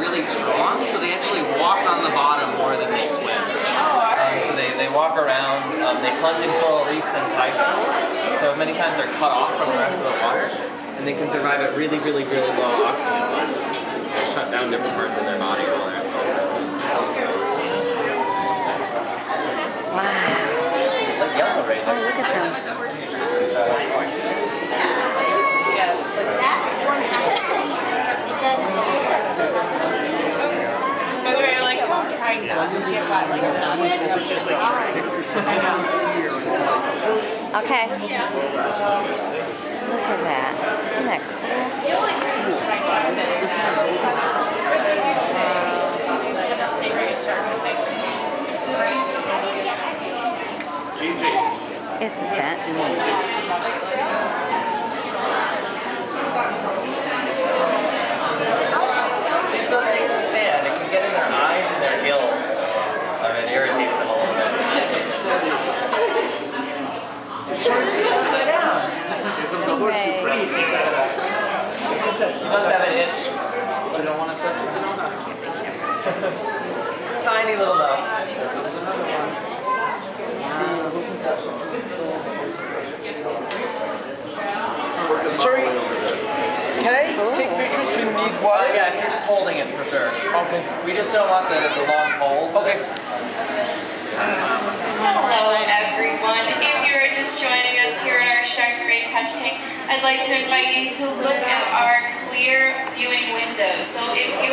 really strong, so they actually walk on the bottom more than they swim. Um, so they, they walk around, um, they hunt in coral reefs and tide pools, so many times they're cut off from the rest of the water, and they can survive at really, really, really low oxygen levels. They shut down different parts of their body while they're Wow. like yellow right Oh, there. look at them. By the way, I like how I'm trying not to get that like a nut. I'm just like trying. I know. Okay. Look at that. Isn't that cool? Isn't that neat? They still take the sand. It can get in their eyes and their gills. Um, it irritates them a little bit. Upside down. Hooray. You must have an itch. You don't want to touch it. it's tiny little mouth. Sorry, can I take pictures beneath Uh, water? yeah, if you're just holding it for sure. Okay. We just don't want the, the long poles. Okay. Hello everyone. If you are just joining us here in our Shark Tank, I'd like to invite you to look at our clear viewing windows. So if you